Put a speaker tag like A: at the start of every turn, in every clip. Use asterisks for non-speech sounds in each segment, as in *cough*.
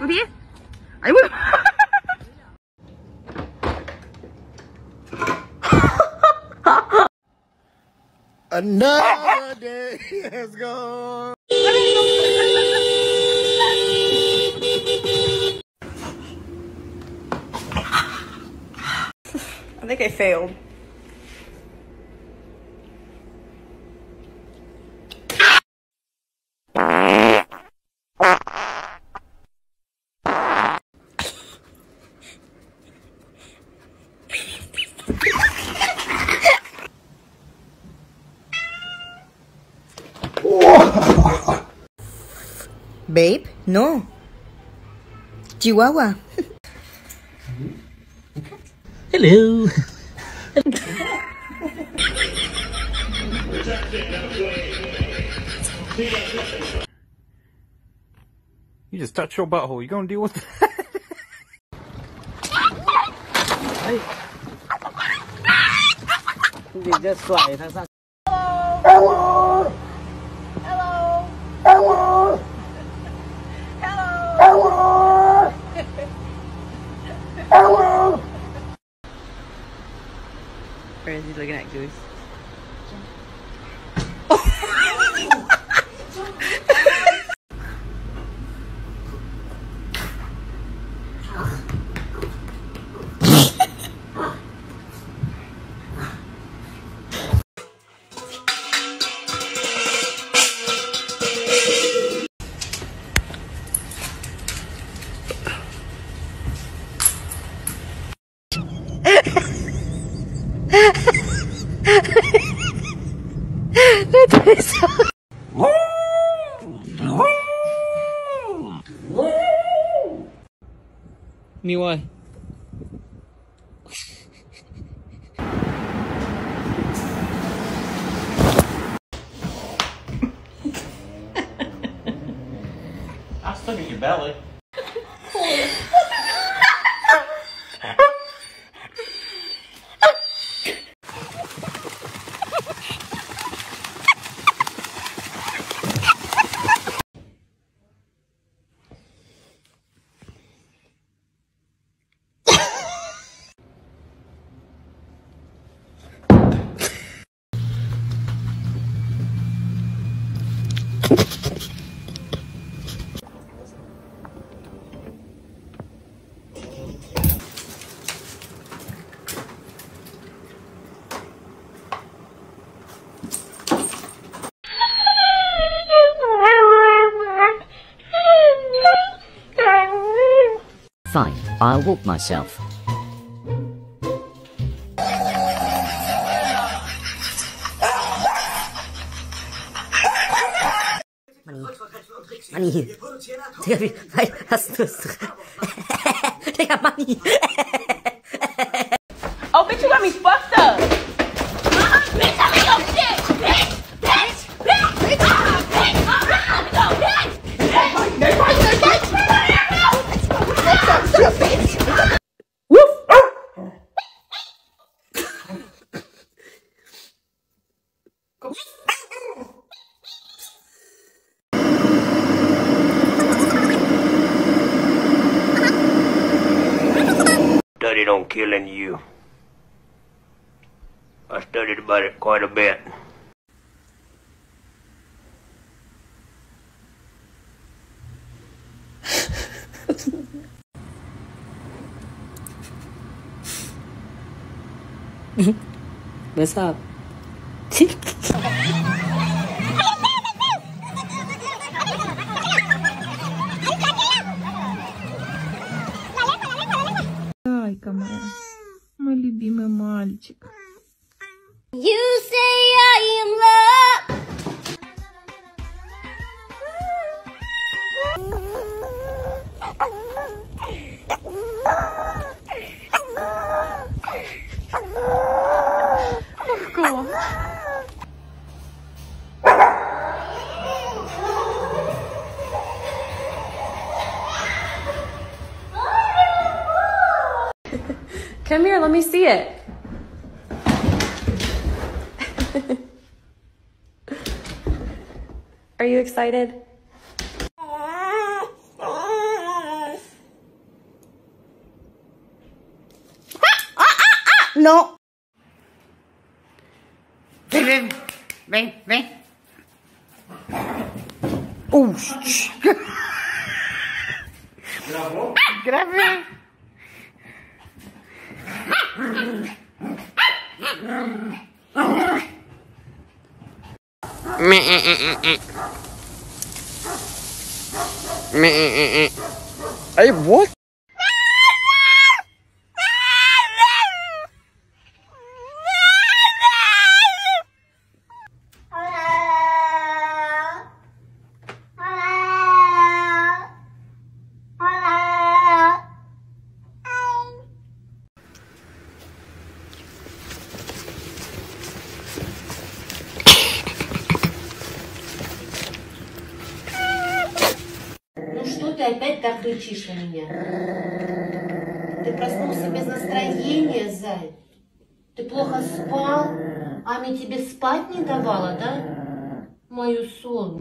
A: ดูดิไอ้มึง
B: Another *laughs* day has gone.
A: I think I failed. Babe, no. Chihuahua.
C: Hello.
D: you just touch your butthole. You gonna deal with that?
A: Or is he looking at Goose? *laughs*
C: Miu ơi
D: I'll still get your belly.
E: Walk myself.
F: Money. Digga, wie weit hast du es? Digga, Money. *laughs* *laughs*
G: studied on killing you. I studied about it quite a bit. *laughs*
F: What's up? *laughs*
H: мальчик.
I: You say I am love.
J: Come here, let me see it. Are you excited?
E: No. Vem, vem, vem. me, me, me, Me,
C: Hey, eh,
K: eh, eh. what? Ты опять так кричишь на меня? Ты проснулся без настроения, Зай? Ты плохо спал? Ами тебе спать не давала, да? Мою сон.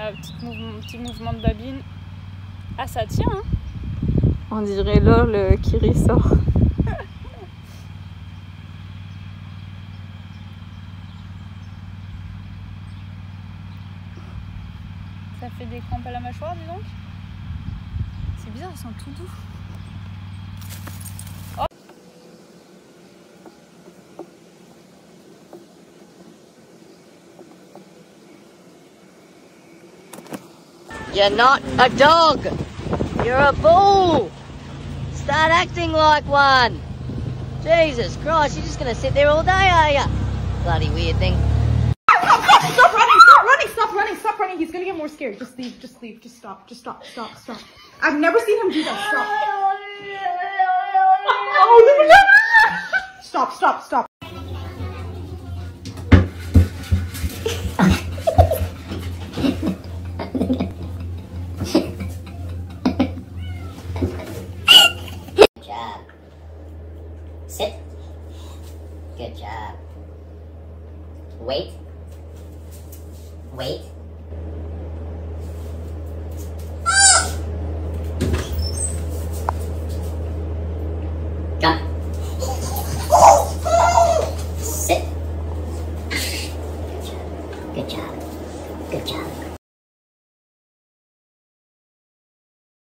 L: Ah, petit, mouvement, petit mouvement de babine. Ah, ça tient, hein On dirait LOL qui ressort. Fait des crampes à la mâchoire, dis donc C'est bizarre, ils sont tout doux. Oh.
E: You're not a dog. You're a bull. Start acting like one. Jesus Christ, you're just gonna sit there all day, are you? Bloody weird thing.
L: Stop running! Stop running! Stop running! He's gonna get more scared. Just leave. Just leave. Just stop. Just stop. Stop. Stop. I've never seen him do that. Stop. *laughs* Oh, Stop. Stop. Stop.